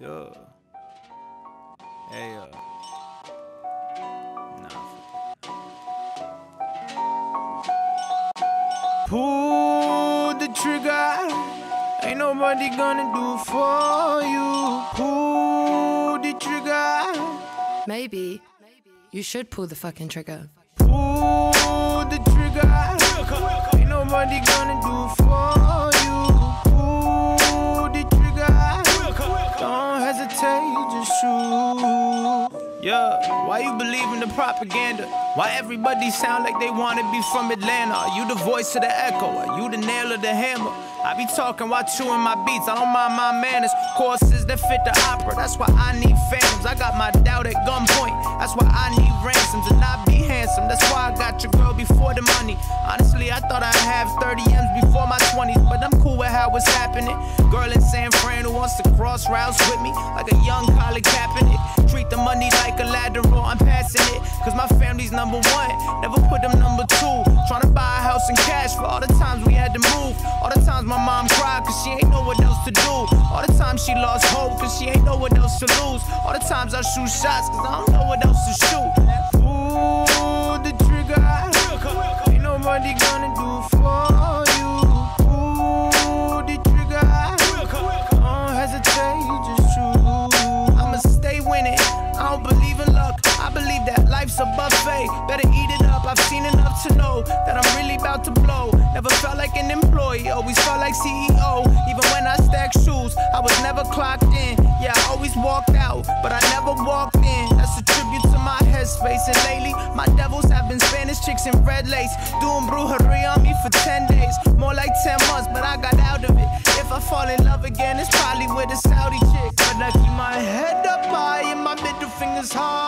Yeah. Hey, uh. Nah. Pull the trigger. Ain't nobody gonna do for you. Pull the trigger. Maybe you should pull the fucking trigger. Pull the trigger. Ain't nobody gonna do hesitate, just. Yeah, why you believe in the propaganda? Why everybody sound like they wanna be from Atlanta? Are you the voice of the echo? Are you the nail of the hammer? I be talking while chewing my beats. I don't mind my manners. Courses that fit the opera. That's why I need phantoms. I got my doubt at gunpoint. That's why I need ransoms and not be handsome. That's why I got your girl before the money. Honestly, I thought I'd have 30 M's before my 20s, but I'm cool with how it's happening. Girl in San Fran who wants to cross routes with me like a young Colin Kaepernick. Treat the money like a lateral. I'm passing it, cause my family's number one. Never put them number two. Trying to buy a house in cash for all the times we had to move. My mom cried cause she ain't know what else to do. All the times she lost hope cause she ain't know what else to lose. All the times I shoot shots cause I don't know what else to shoot. Pull the trigger. Ain't nobody gonna do for you. Pull the trigger. Don't hesitate, just shoot. I'ma stay winning. I don't believe in luck. I believe that life's a buffet. Better eat it up. I've seen enough to know that I'm really employee, always felt like CEO. Even when I stacked shoes, I was never clocked in. Yeah, I always walked out, but I never walked in. That's a tribute to my headspace. And lately, my devils have been Spanish chicks in red lace. Doing brujeria on me for 10 days. More like 10 months, but I got out of it. If I fall in love again, it's probably with a Saudi chick. But I keep my head up high and my middle fingers higher.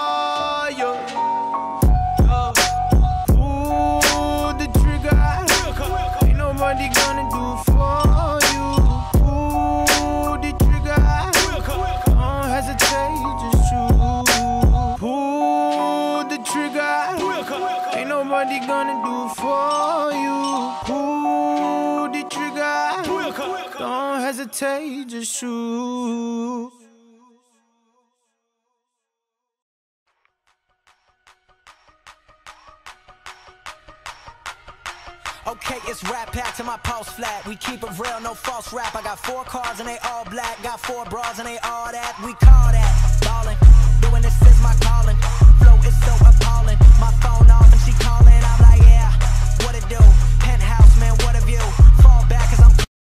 Hesitate. Okay, it's rap pack to my pulse flat. We keep it real, no false rap. I got four cars and they all black. Got four bras and they all that. We call that ballin'. Doing this is my calling.